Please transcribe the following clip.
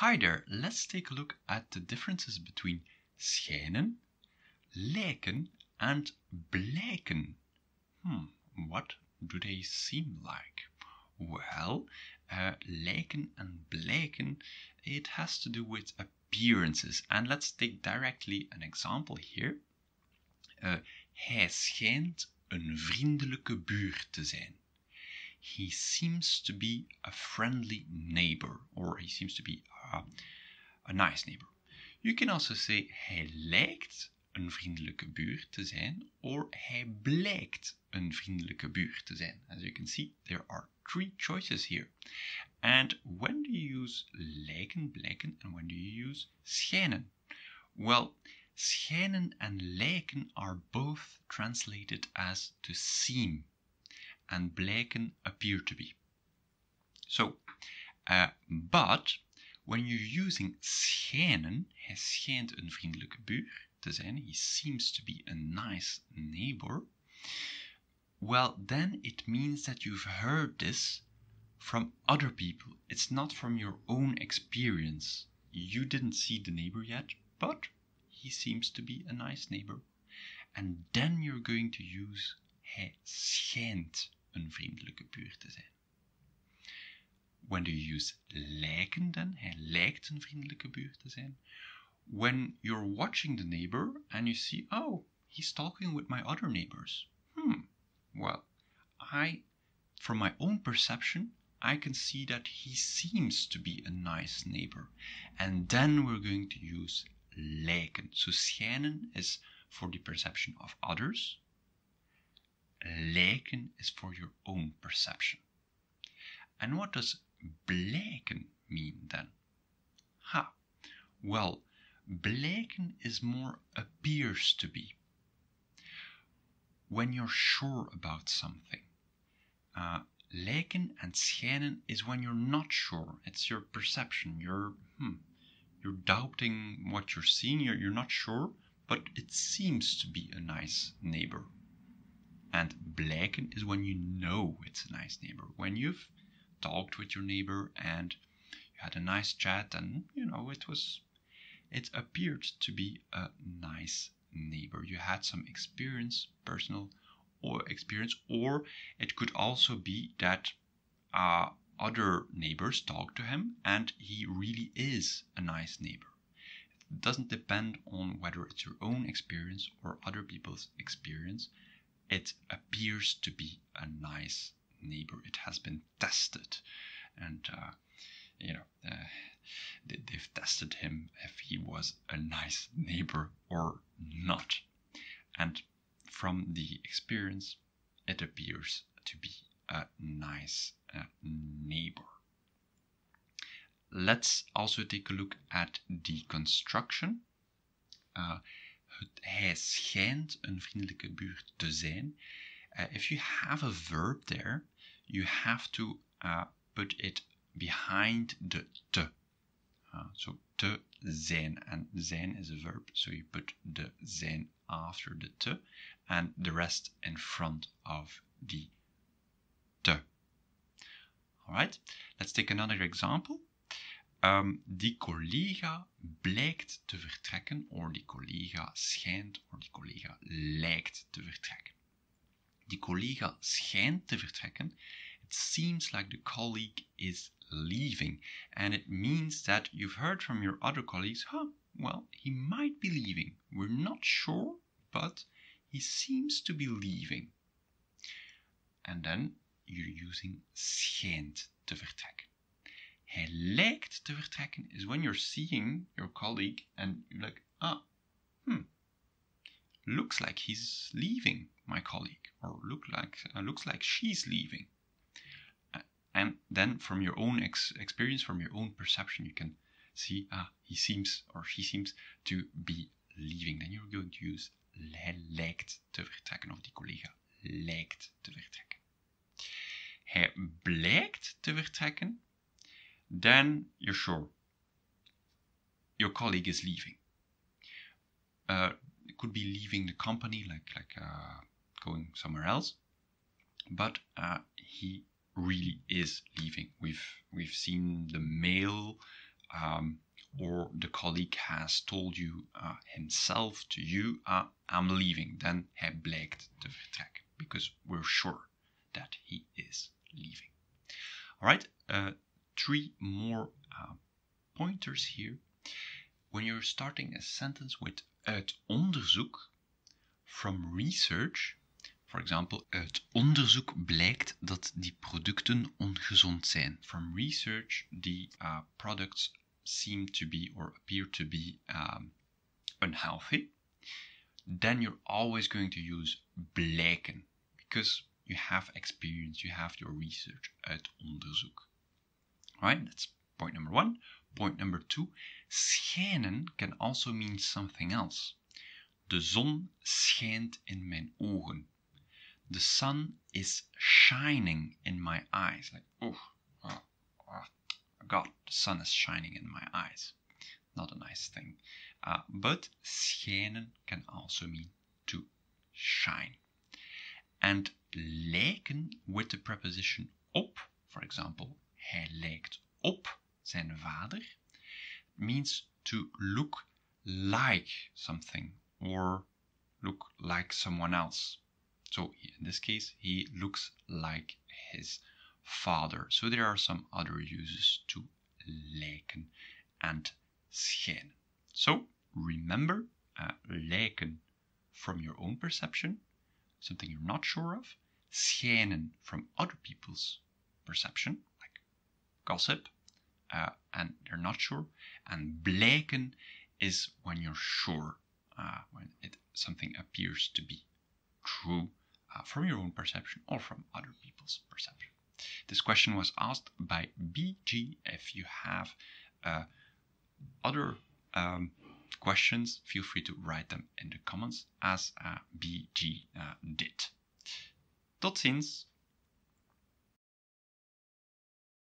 Hi there, let's take a look at the differences between schijnen, lijken, and blijken. Hmm, what do they seem like? Well, uh, lijken and blijken, it has to do with appearances. And let's take directly an example here. Uh, hij schijnt een vriendelijke buur te zijn. He seems to be a friendly neighbor, or he seems to be a, a nice neighbor. You can also say hij lijkt een vriendelijke buur te zijn, or hij blijkt een vriendelijke buur te zijn. As you can see, there are three choices here. And when do you use lijken, blijken, and when do you use schijnen? Well, schijnen and lijken are both translated as to seem, and blijken appear to be. So, uh, but when you're using schijnen, hij schijnt een vriendelijke buur te zijn, he seems to be a nice neighbor, well, then it means that you've heard this from other people. It's not from your own experience. You didn't see the neighbor yet, but he seems to be a nice neighbor. And then you're going to use hij schijnt een vriendelijke buur te zijn. When do you use lijken then? Hij lijkt een vriendelijke buur te zijn. When you're watching the neighbor and you see, oh, he's talking with my other neighbors. Hmm, well, I, from my own perception, I can see that he seems to be a nice neighbor. And then we're going to use lijken. So schijnen is for the perception of others. Lijken is for your own perception. And what does blijken mean then? Ha, well, blijken is more appears to be. When you're sure about something. Uh, and schijnen is when you're not sure. It's your perception. You're hmm, you're doubting what you're seeing. You're, you're not sure, but it seems to be a nice neighbor. And blijken is when you know it's a nice neighbor. When you've talked with your neighbor and you had a nice chat and you know it was it appeared to be a nice neighbor. You had some experience, personal or experience, or it could also be that uh, other neighbors talk to him and he really is a nice neighbor. It doesn't depend on whether it's your own experience or other people's experience. It appears to be a nice neighbor. It has been tested, and uh, you know uh, they've tested him if he was a nice neighbor or not. And from the experience, it appears to be a nice uh, neighbor. Let's also take a look at the construction. Uh, hij schijnt een vriendelijke buur te zijn. Uh, if you have a verb there, you have to uh, put it behind the te. Uh, so te zijn, and zijn is a verb, so you put the zijn after the te, and the rest in front of the te. Alright, let's take another example. Um, die collega blijkt te vertrekken, or die collega schijnt, or die collega lijkt te vertrekken. Die collega schijnt te vertrekken. It seems like the colleague is leaving, and it means that you've heard from your other colleagues, huh, well, he might be leaving. We're not sure, but he seems to be leaving. And then you're using schijnt te vertrekken. Hij lijkt te vertrekken is when you're seeing your colleague and you're like, ah, hmm, looks like he's leaving my colleague, or look like uh, looks like she's leaving. Uh, and then from your own ex experience, from your own perception, you can see, ah, he seems or she seems to be leaving. Then you're going to use hij lijkt te vertrekken, of die collega lijkt te vertrekken. Hij blijkt te vertrekken, then you're sure your colleague is leaving. Uh, it could be leaving the company, like like uh, going somewhere else, but uh, he really is leaving. We've we've seen the mail um, or the colleague has told you uh, himself to you, uh, I'm leaving, then hij blijkt te vertrekken because we're sure that he is leaving. All right, uh, three more uh, pointers here. When you're starting a sentence with uit onderzoek, from research, for example, uit onderzoek blijkt dat die producten ongezond zijn. From research, the uh, products seem to be or appear to be um, unhealthy, then you're always going to use blijken because you have experience, you have your research uit onderzoek. Right, that's point number one. Point number two, schijnen can also mean something else. De zon schijnt in mijn ogen. The sun is shining in my eyes. Like, oh, oh, oh God, the sun is shining in my eyes. Not a nice thing. Uh, but schijnen can also mean to shine. And lijken with the preposition op, for example, hij lijkt op zijn vader, means to look like something or look like someone else. So in this case, he looks like his father. So there are some other uses to lijken and schijnen. So remember uh, lijken from your own perception, something you're not sure of, schijnen from other people's perception, gossip, uh, and they're not sure, and blijken is when you're sure, uh, when it something appears to be true uh, from your own perception or from other people's perception. This question was asked by BG. If you have uh, other um, questions, feel free to write them in the comments as uh, BG uh, did. Tot ziens!